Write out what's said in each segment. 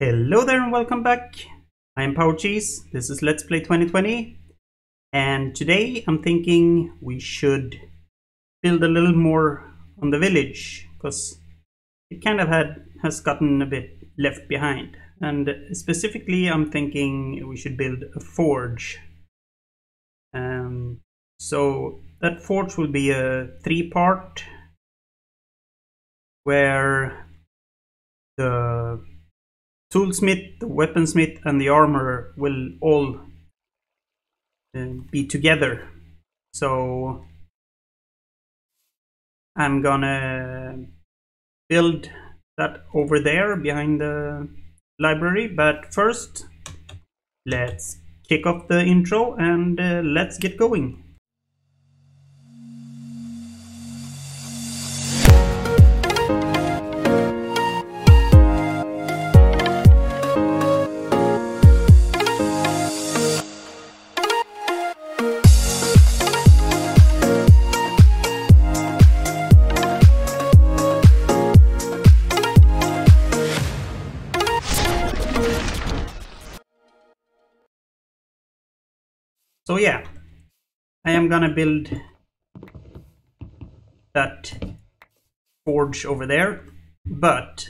Hello there and welcome back. I am PowerCheez. This is Let's Play 2020. And today I'm thinking we should build a little more on the village because it kind of had has gotten a bit left behind. And specifically I'm thinking we should build a forge. Um, so that forge will be a three part where the toolsmith, the weaponsmith, and the armorer will all uh, be together. So I'm gonna build that over there behind the library. But first, let's kick off the intro and uh, let's get going. I am gonna build that forge over there, but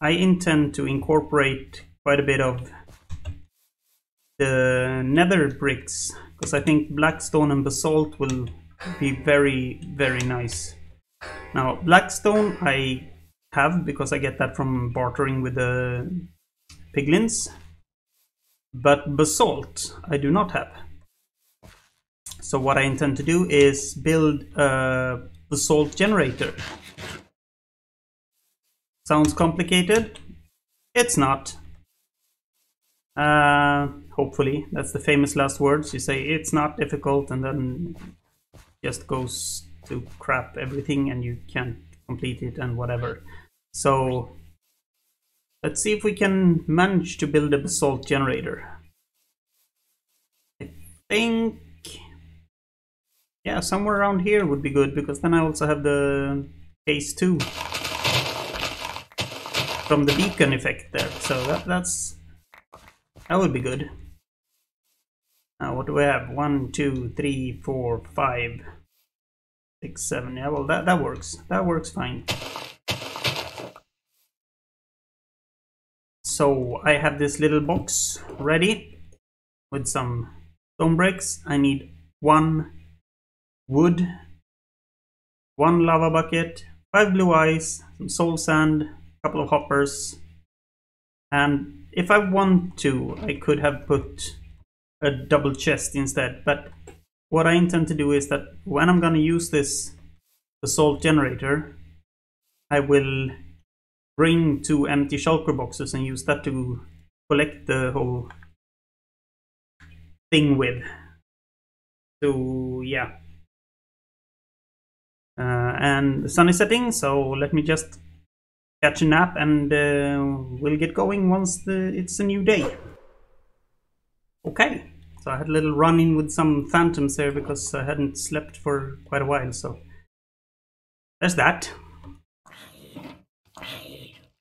I intend to incorporate quite a bit of the nether bricks because I think blackstone and basalt will be very very nice. Now blackstone I have because I get that from bartering with the piglins but basalt I do not have. So what I intend to do is build a basalt generator. Sounds complicated? It's not. Uh, hopefully, that's the famous last words. You say it's not difficult and then just goes to crap everything and you can't complete it and whatever. So Let's see if we can manage to build a basalt generator. I think... Yeah, somewhere around here would be good, because then I also have the haste 2 from the beacon effect there. So that, that's... That would be good. Now, what do we have? One, two, three, four, five, six, seven. Yeah, well, that, that works. That works fine. So I have this little box ready with some stone bricks. I need one wood, one lava bucket, five blue ice, some soul sand, a couple of hoppers. And if I want to, I could have put a double chest instead. But what I intend to do is that when I'm going to use this basalt generator, I will bring two empty shulker boxes and use that to collect the whole thing with. So yeah. Uh, and the sun is setting, so let me just catch a nap and uh, we'll get going once the, it's a new day. Okay, so I had a little run in with some phantoms there because I hadn't slept for quite a while, so there's that.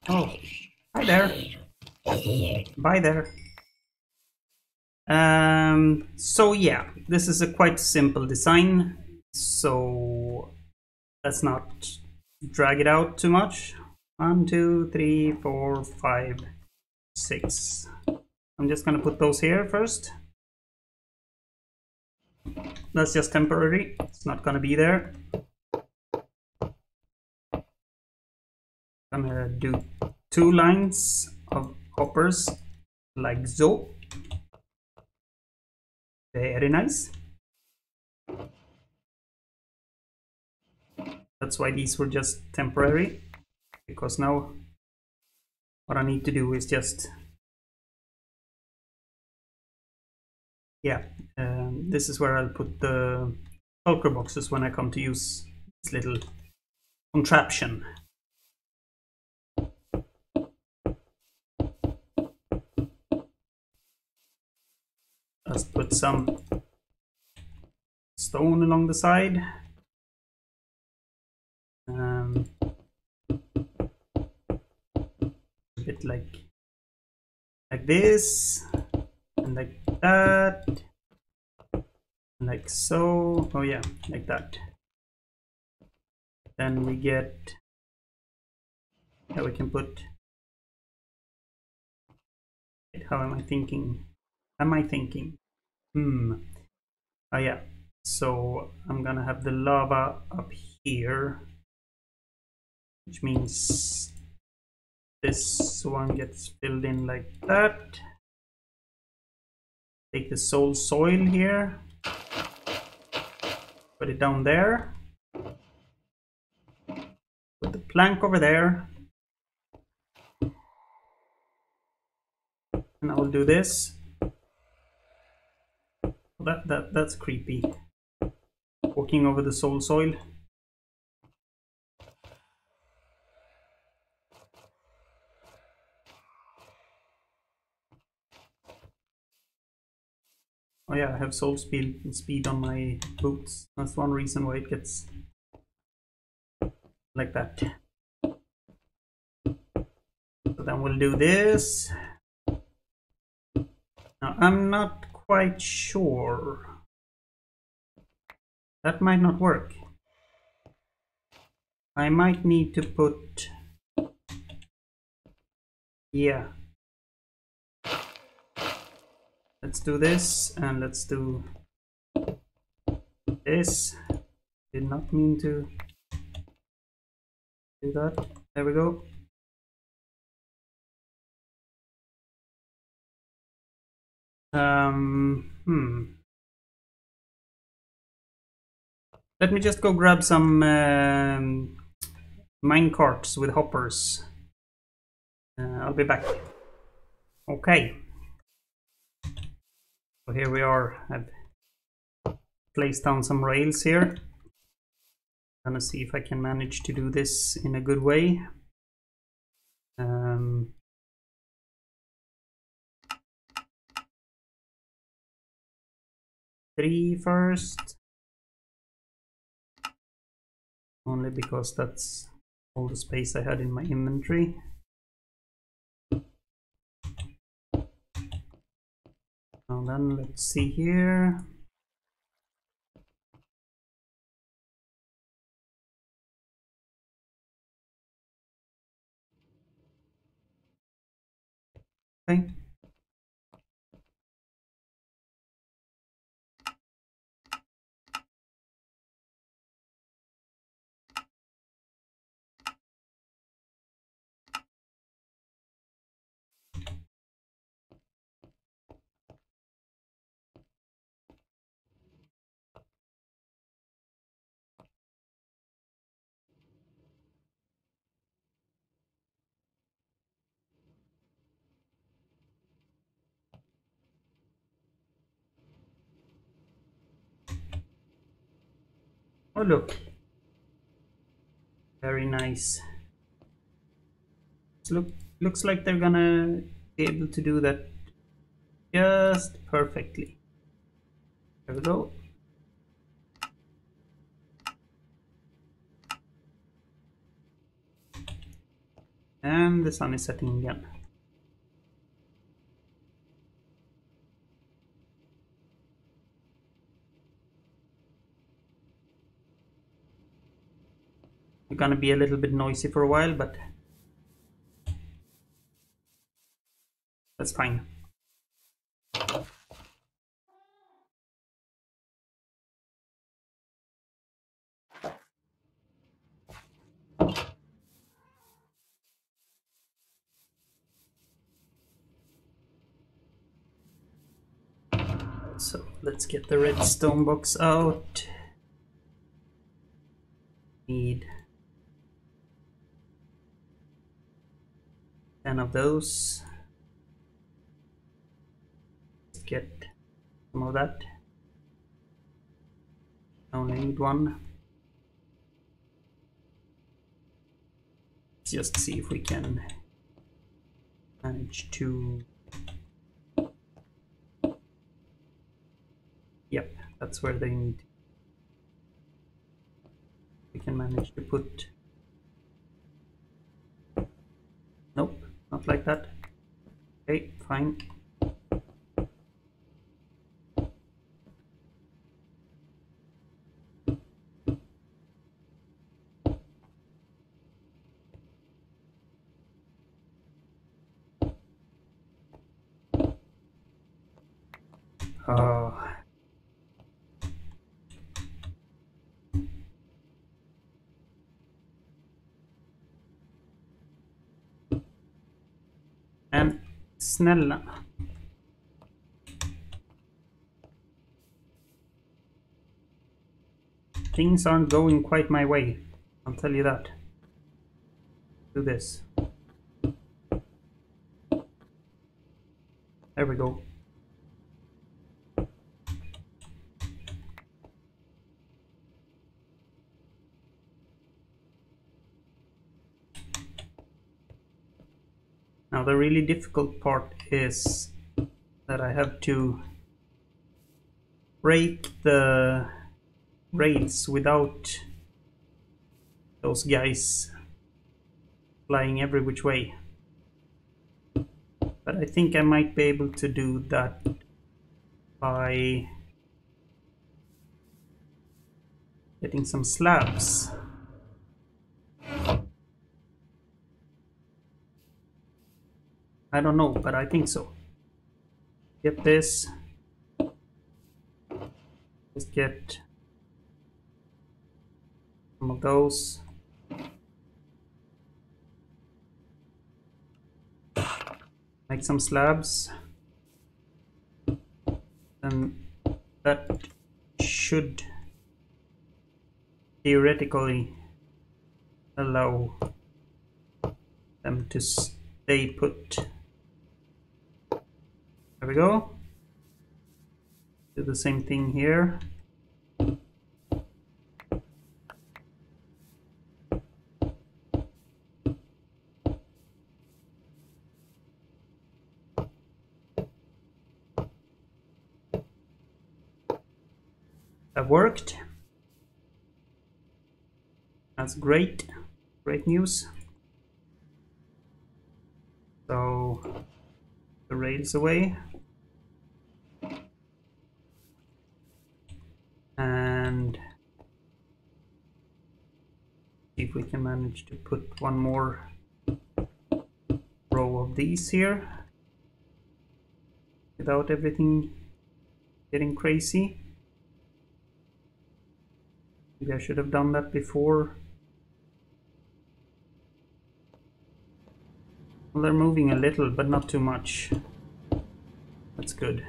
Oh, hi there. Bye there. Um, so yeah, this is a quite simple design. So let's not drag it out too much. One, two, three, four, five, six. I'm just gonna put those here first. That's just temporary. It's not gonna be there. I'm gonna do two lines of hoppers like so very nice that's why these were just temporary because now what I need to do is just yeah um, this is where I'll put the shulker boxes when I come to use this little contraption Let's put some stone along the side. Um, bit like like this and like that like so oh yeah like that. Then we get yeah we can put how am I thinking? Am I thinking? Hmm oh yeah so I'm gonna have the lava up here which means this one gets filled in like that. Take the soul soil here. Put it down there. Put the plank over there. And I'll do this. That that that's creepy. Walking over the soul soil have soul speed speed on my boots. That's one reason why it gets like that. So then we'll do this. Now I'm not quite sure. That might not work. I might need to put... Yeah, let's do this and let's do this. Did not mean to do that. There we go. Um hmm. Let me just go grab some um, mine carts with hoppers. Uh, I'll be back. Okay so here we are. I've placed down some rails here. I'm gonna see if I can manage to do this in a good way. Um, three first. Only because that's all the space I had in my inventory. Now then, let's see here. Okay. Oh look. Very nice. Look looks like they're gonna be able to do that just perfectly. There we go. And the sun is setting again. Gonna be a little bit noisy for a while, but that's fine. So let's get the redstone box out. Need 10 of those get some of that. Only need one. Just see if we can manage to. Yep that's where they need. We can manage to put not like that. Okay, fine. Oh. Men snälla. Things aren't going quite my way. I'll tell you that. Do this. There we go. Now the really difficult part is that I have to break the rails without those guys flying every which way. But I think I might be able to do that by getting some slabs. I don't know, but I think so. Get this. Just get some of those. Make some slabs. And that should theoretically allow them to stay put. We go. Do the same thing here. That worked. That's great. Great news. So the rails away. And see if we can manage to put one more row of these here without everything getting crazy. Maybe I should have done that before. Well, they're moving a little, but not too much. That's good.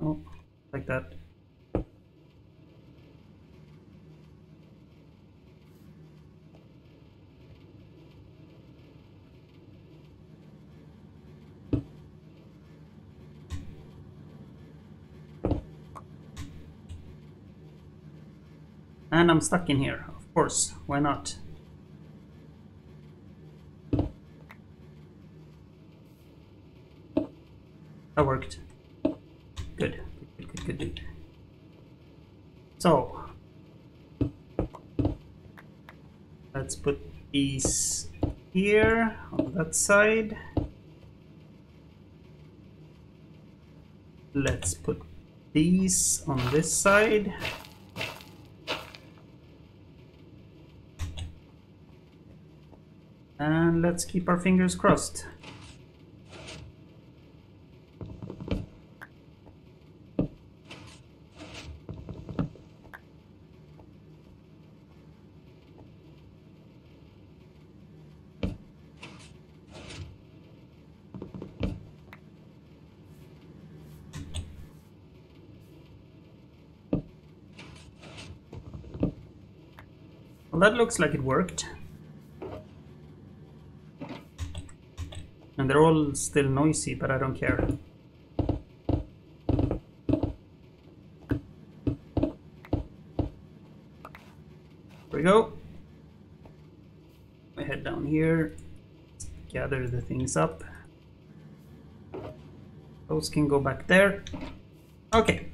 Oh, like that. And I'm stuck in here, of course, why not? That worked. Good. Good, good, good, good. So, let's put these here on that side. Let's put these on this side. And let's keep our fingers crossed. That looks like it worked. They're all still noisy, but I don't care. There we go. I head down here, gather the things up. Those can go back there. Okay.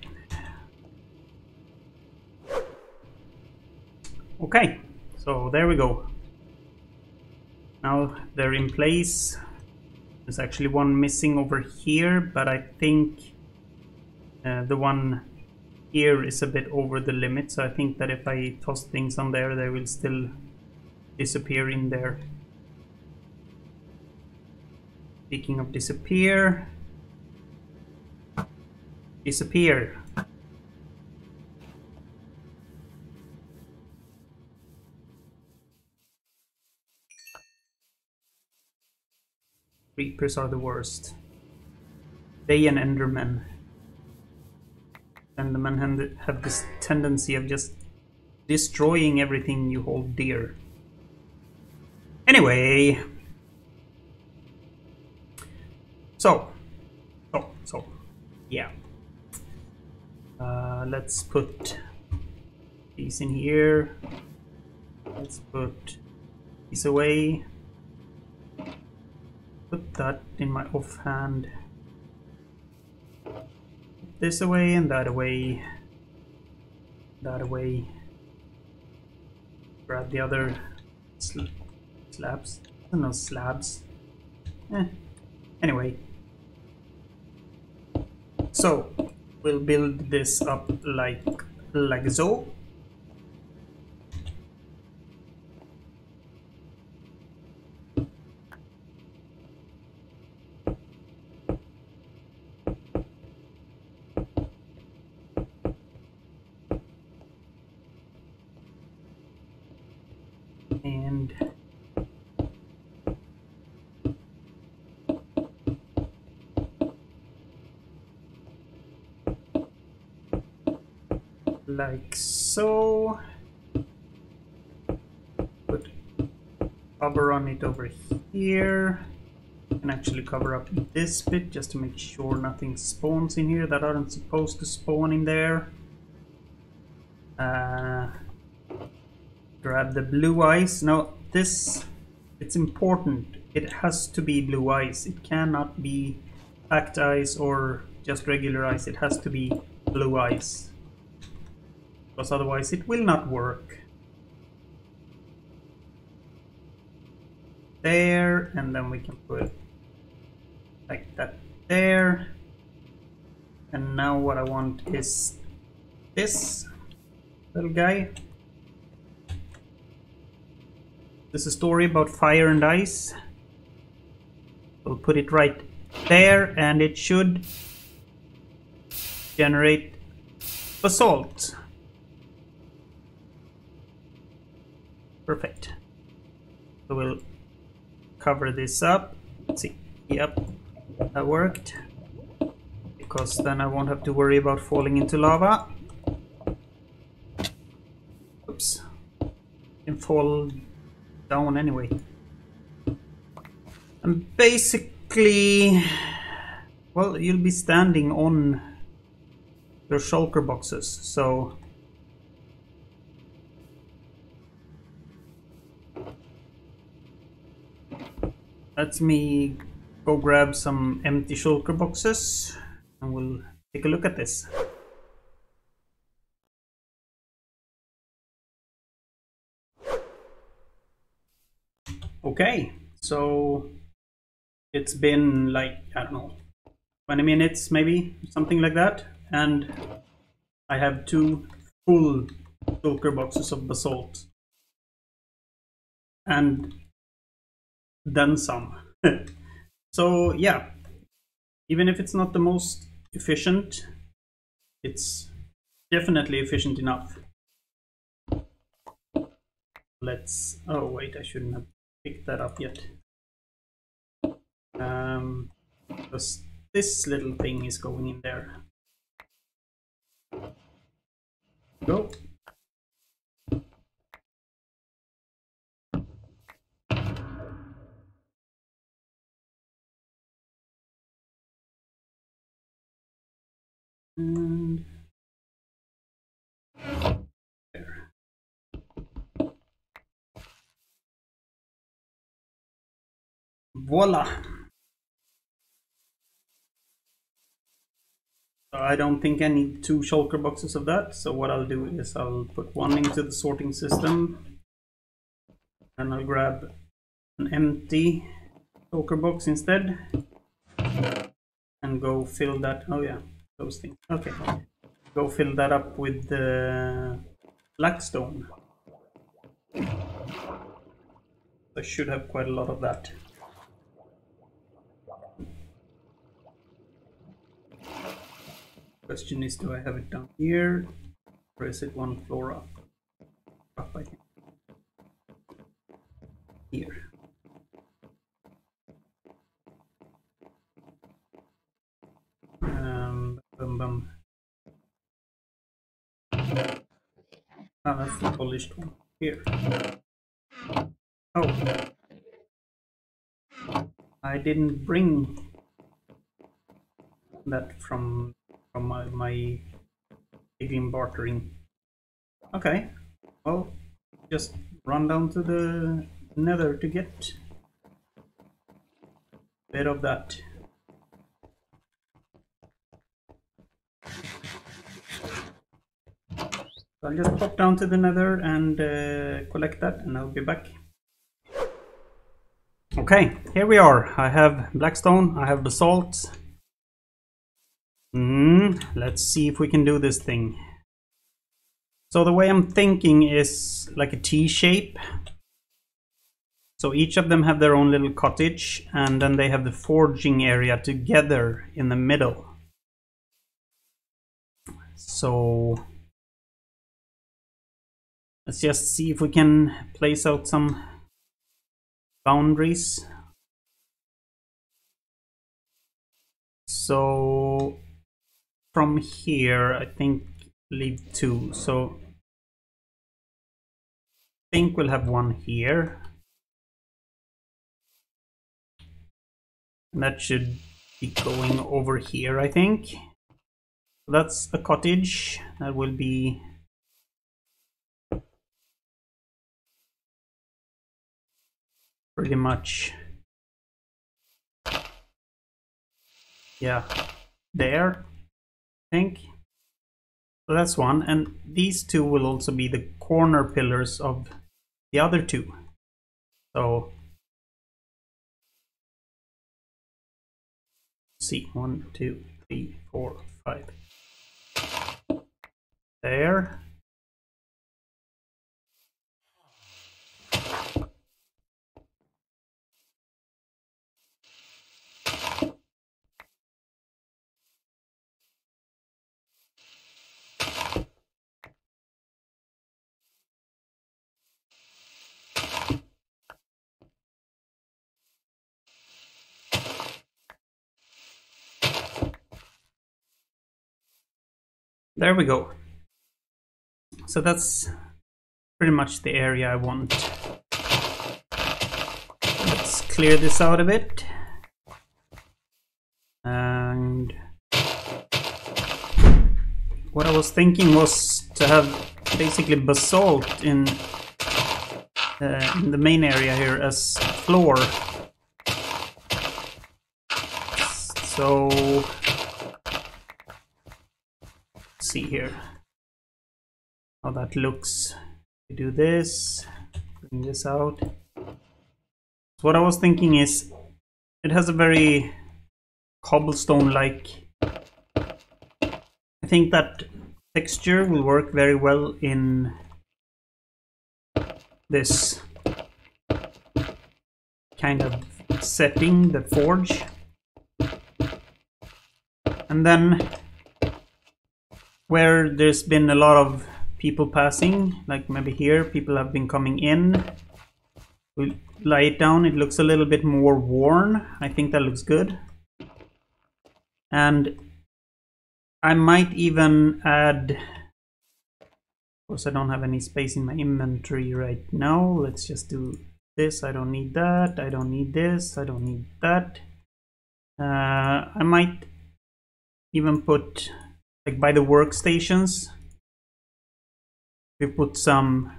Okay, so there we go. Now they're in place. There's actually one missing over here, but I think uh, the one here is a bit over the limit, so I think that if I toss things on there, they will still disappear in there. Speaking of disappear, disappear. Creepers are the worst. They and Endermen. Endermen have this tendency of just destroying everything you hold dear. Anyway. So. So, so. Yeah. Uh, let's put these in here. Let's put these away put that in my offhand. This away and that away. That away. Grab the other sl slabs. No slabs. Eh. Anyway. So, we'll build this up like, like so. Like so. Put cover on it over here. And actually cover up this bit just to make sure nothing spawns in here that aren't supposed to spawn in there. Uh, grab the blue ice. Now this, it's important. It has to be blue ice. It cannot be packed ice or just regular ice. It has to be blue ice because otherwise it will not work. There, and then we can put like that there. And now what I want is this little guy. This is a story about fire and ice. We'll put it right there and it should generate basalt. Perfect. So we'll cover this up. Let's see. Yep, that worked. Because then I won't have to worry about falling into lava. Oops. and fall down anyway. And basically, well, you'll be standing on your shulker boxes, so Let me go grab some empty shulker boxes and we'll take a look at this. Okay, so it's been like, I don't know, 20 minutes maybe, something like that. And I have two full shulker boxes of basalt. And then some. so yeah, even if it's not the most efficient, it's definitely efficient enough. Let's, oh wait, I shouldn't have picked that up yet. Um, because this little thing is going in there. Go. And there. Voila! I don't think I need two shulker boxes of that, so what I'll do is I'll put one into the sorting system and I'll grab an empty shulker box instead and go fill that oh yeah those things. Okay. Go fill that up with the blackstone. I should have quite a lot of that. Question is do I have it down here? Or is it one floor up. Up I think. Here Ah, that's the polished one. Here. Oh. I didn't bring that from from my, my alien bartering. Okay. Well, just run down to the nether to get bit of that. I'll just pop down to the nether and uh, collect that and I'll be back. Okay, here we are. I have blackstone, I have basalt. Mm, let's see if we can do this thing. So the way I'm thinking is like a T shape. So each of them have their own little cottage and then they have the forging area together in the middle. So let's just see if we can place out some boundaries. So from here, I think leave two. So I think we'll have one here. And That should be going over here, I think. That's a cottage. That will be pretty much. Yeah there I think. So that's one and these two will also be the corner pillars of the other two. So see one two three four five. There There we go. So that's pretty much the area I want. Let's clear this out a bit. And what I was thinking was to have basically basalt in, uh, in the main area here as floor. So see here how that looks. We do this, bring this out. So what I was thinking is it has a very cobblestone-like I think that texture will work very well in this kind of setting, the forge. And then where there's been a lot of people passing, like maybe here, people have been coming in. We'll lie it down, it looks a little bit more worn. I think that looks good. And I might even add, of course I don't have any space in my inventory right now. Let's just do this, I don't need that, I don't need this, I don't need that. Uh, I might even put like by the workstations we put some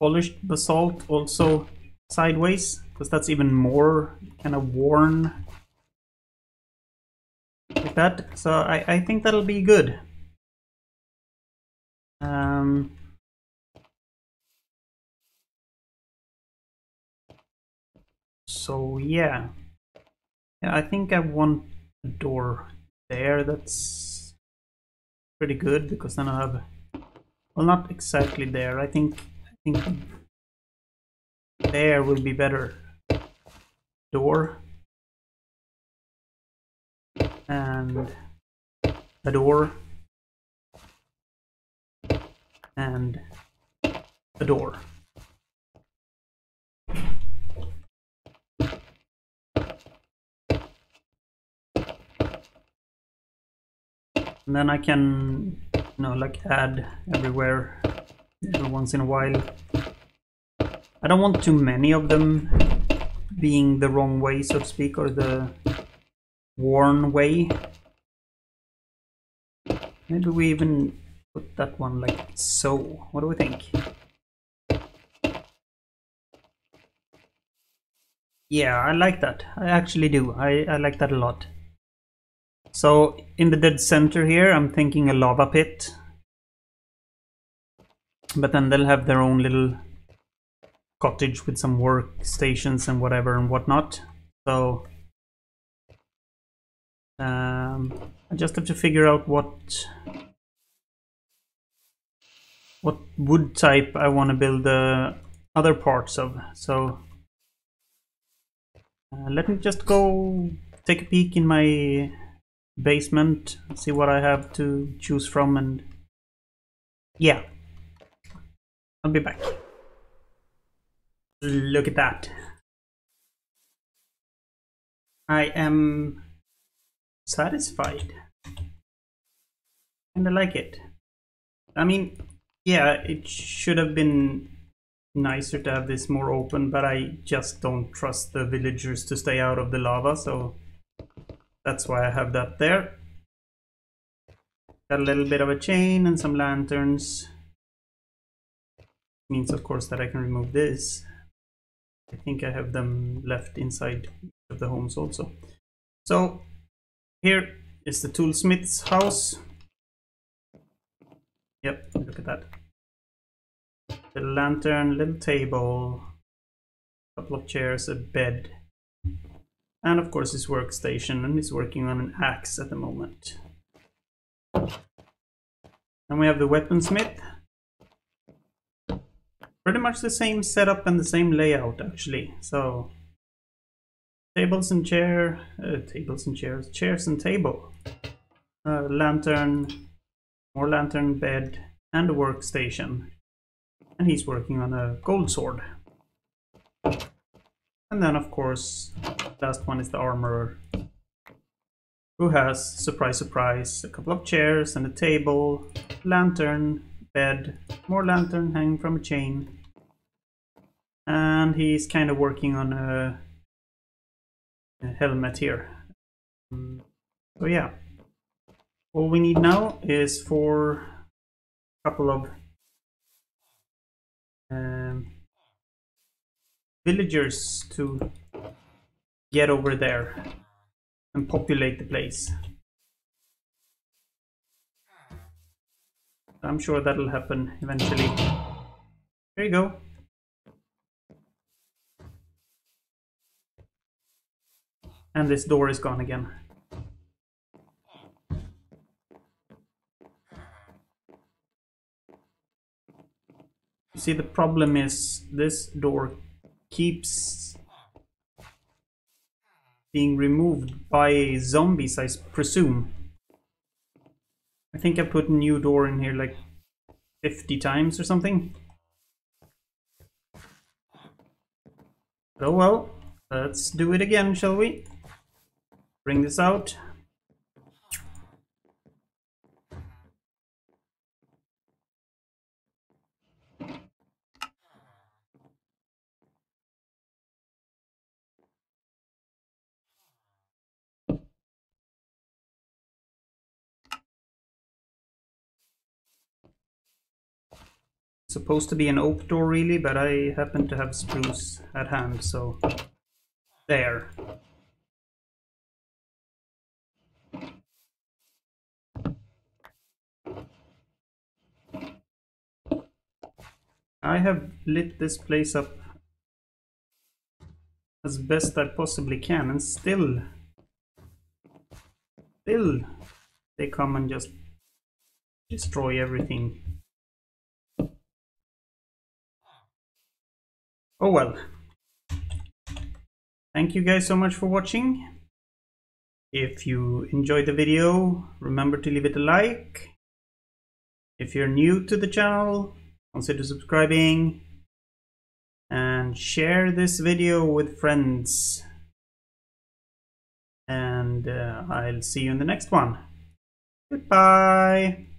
polished basalt also sideways because that's even more kind of worn like that so I, I think that'll be good um, So yeah. Yeah, I think I want a door there. That's pretty good because then I have well not exactly there. I think I think there will be better. Door. And a door. And a door. And then I can, you know, like add everywhere every once in a while. I don't want too many of them being the wrong way, so to speak, or the worn way. Maybe we even put that one like so. What do we think? Yeah, I like that. I actually do. I, I like that a lot. So in the dead center here, I'm thinking a lava pit. But then they'll have their own little cottage with some workstations and whatever and whatnot. So um, I just have to figure out what what wood type I want to build the other parts of. So uh, let me just go take a peek in my basement, see what I have to choose from and yeah, I'll be back. Look at that. I am satisfied. And I like it. I mean, yeah, it should have been nicer to have this more open, but I just don't trust the villagers to stay out of the lava, so that's why I have that there. Got a little bit of a chain and some lanterns. Means of course that I can remove this. I think I have them left inside of the homes also. So here is the toolsmith's house. Yep, look at that. Little lantern, little table, couple of chairs, a bed, and of course his workstation, and he's working on an axe at the moment. And we have the weaponsmith. Pretty much the same setup and the same layout actually. So tables and chair, uh, tables and chairs, chairs and table, uh, lantern, more lantern, bed, and a workstation. And he's working on a gold sword. And then of course last one is the armorer who has, surprise surprise, a couple of chairs and a table, lantern, bed, more lantern hanging from a chain. And he's kind of working on a, a helmet here. So yeah, all we need now is for a couple of um, villagers to get over there and populate the place. I'm sure that'll happen eventually. There you go. And this door is gone again. You see the problem is this door keeps being removed by zombies, I presume. I think I put a new door in here like 50 times or something. Oh well, let's do it again, shall we? Bring this out. Supposed to be an oak door really, but I happen to have spruce at hand, so there. I have lit this place up as best I possibly can and still still they come and just destroy everything. Oh well. Thank you guys so much for watching. If you enjoyed the video, remember to leave it a like. If you're new to the channel, consider subscribing and share this video with friends. And uh, I'll see you in the next one. Goodbye.